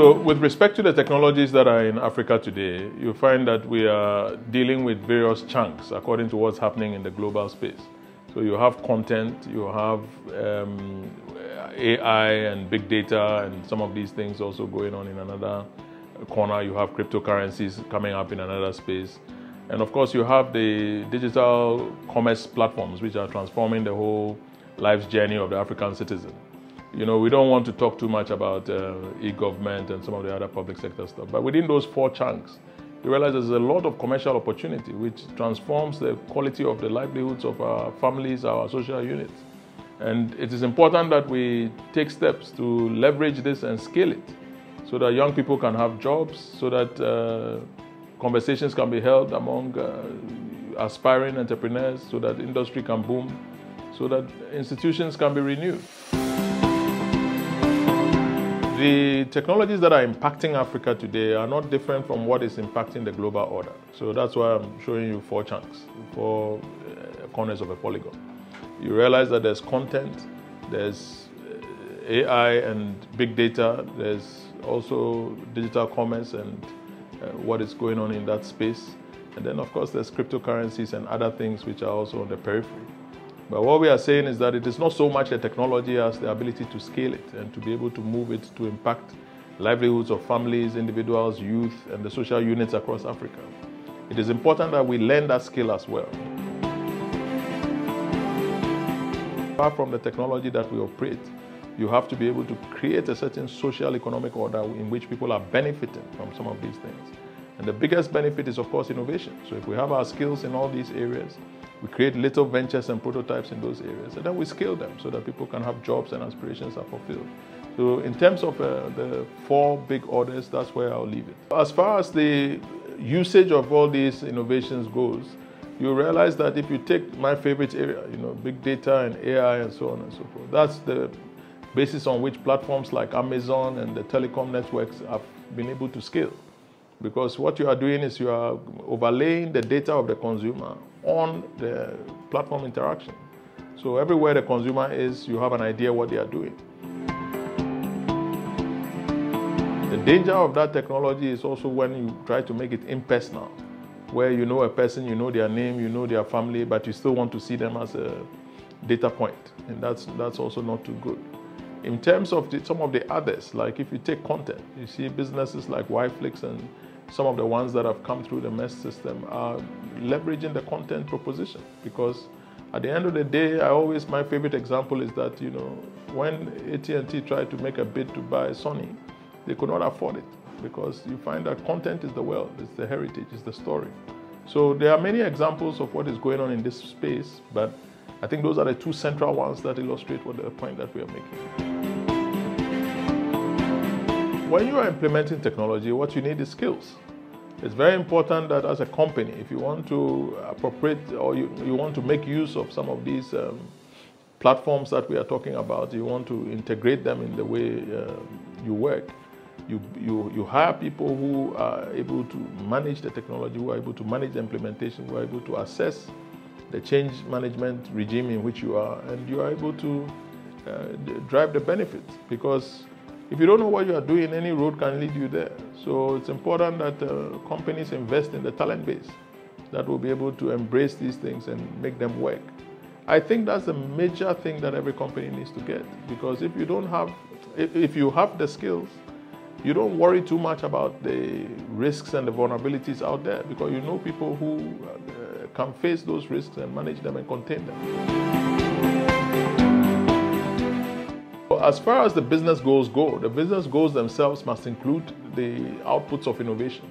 So, with respect to the technologies that are in Africa today, you find that we are dealing with various chunks according to what's happening in the global space. So, you have content, you have um, AI and big data, and some of these things also going on in another corner. You have cryptocurrencies coming up in another space. And of course, you have the digital commerce platforms, which are transforming the whole life's journey of the African citizen you know, we don't want to talk too much about uh, e-government and some of the other public sector stuff. But within those four chunks, you realize there's a lot of commercial opportunity which transforms the quality of the livelihoods of our families, our social units. And it is important that we take steps to leverage this and scale it so that young people can have jobs, so that uh, conversations can be held among uh, aspiring entrepreneurs, so that industry can boom, so that institutions can be renewed. The technologies that are impacting Africa today are not different from what is impacting the global order. So that's why I'm showing you four chunks, four uh, corners of a polygon. You realize that there's content, there's uh, AI and big data, there's also digital commerce and uh, what is going on in that space. And then, of course, there's cryptocurrencies and other things which are also on the periphery. But what we are saying is that it is not so much the technology as the ability to scale it and to be able to move it to impact livelihoods of families, individuals, youth, and the social units across Africa. It is important that we learn that skill as well. Apart from the technology that we operate, you have to be able to create a certain social economic order in which people are benefiting from some of these things. And the biggest benefit is, of course, innovation. So if we have our skills in all these areas, we create little ventures and prototypes in those areas, and then we scale them so that people can have jobs and aspirations are fulfilled. So, in terms of uh, the four big orders, that's where I'll leave it. As far as the usage of all these innovations goes, you realize that if you take my favorite area, you know, big data and AI and so on and so forth, that's the basis on which platforms like Amazon and the telecom networks have been able to scale. Because what you are doing is you are overlaying the data of the consumer on the platform interaction. So everywhere the consumer is, you have an idea what they are doing. The danger of that technology is also when you try to make it impersonal, where you know a person, you know their name, you know their family, but you still want to see them as a data point, and that's that's also not too good. In terms of the, some of the others, like if you take content, you see businesses like Yflix and some of the ones that have come through the MEST system are leveraging the content proposition because at the end of the day, I always my favorite example is that you know when AT&T tried to make a bid to buy Sony, they could not afford it because you find that content is the wealth, it's the heritage, it's the story. So there are many examples of what is going on in this space, but I think those are the two central ones that illustrate what the point that we are making. When you are implementing technology, what you need is skills. It's very important that as a company, if you want to appropriate or you, you want to make use of some of these um, platforms that we are talking about, you want to integrate them in the way uh, you work. You, you, you hire people who are able to manage the technology, who are able to manage the implementation, who are able to assess the change management regime in which you are, and you are able to uh, drive the benefits because if you don't know what you are doing, any road can lead you there. So it's important that uh, companies invest in the talent base that will be able to embrace these things and make them work. I think that's a major thing that every company needs to get because if you don't have, if you have the skills, you don't worry too much about the risks and the vulnerabilities out there because you know people who uh, can face those risks and manage them and contain them as far as the business goals go, the business goals themselves must include the outputs of innovation.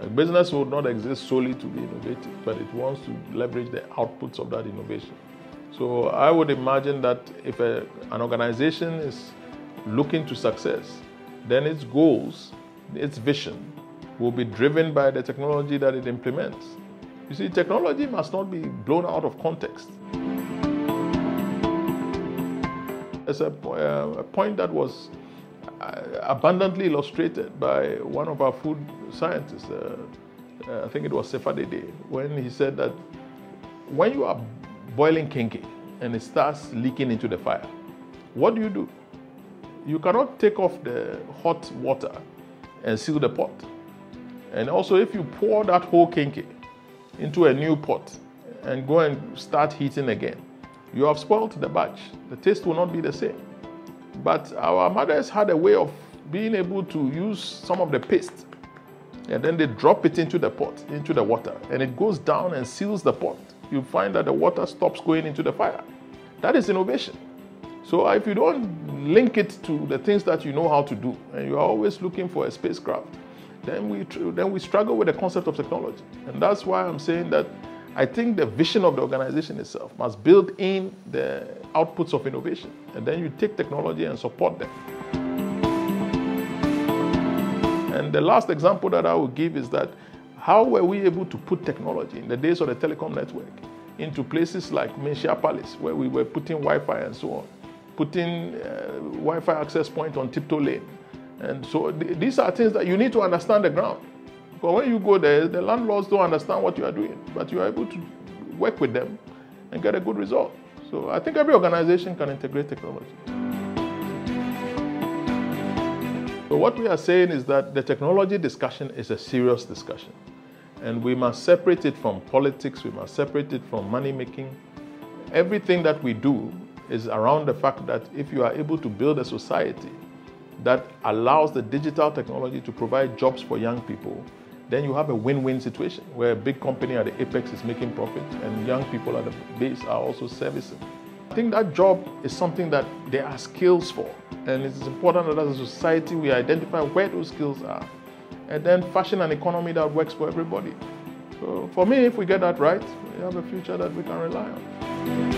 A business would not exist solely to be innovative, but it wants to leverage the outputs of that innovation. So I would imagine that if a, an organization is looking to success, then its goals, its vision, will be driven by the technology that it implements. You see, technology must not be blown out of context. It's a, uh, a point that was uh, abundantly illustrated by one of our food scientists. Uh, uh I think it was Sefa-Dede, when he said that when you are boiling kenkey and it starts leaking into the fire, what do you do? You cannot take off the hot water and seal the pot. And also, if you pour that whole kenkey into a new pot and go and start heating again, you have spoiled the batch. The taste will not be the same. But our mothers had a way of being able to use some of the paste and then they drop it into the pot, into the water, and it goes down and seals the pot. You find that the water stops going into the fire. That is innovation. So if you don't link it to the things that you know how to do, and you're always looking for a spacecraft, then we then we struggle with the concept of technology. And that's why I'm saying that I think the vision of the organization itself must build in the outputs of innovation, and then you take technology and support them. And the last example that I will give is that how were we able to put technology in the days of the telecom network into places like Manhyia Palace, where we were putting Wi-Fi and so on, putting uh, Wi-Fi access point on Tiptoe Lane. And so th- these are things that you need to understand the ground. But when you go there, the landlords don't understand what you are doing, but you are able to work with them and get a good result. So I think every organization can integrate technology. So what we are saying is that the technology discussion is a serious discussion. And we must separate it from politics, we must separate it from money making. Everything that we do is around the fact that if you are able to build a society that allows the digital technology to provide jobs for young people, then you have a win win situation where a big company at the apex is making profit and young people at the base are also servicing. I think that job is something that there are skills for. And it's important that as a society we identify where those skills are and then fashion an economy that works for everybody. So for me, if we get that right, we have a future that we can rely on.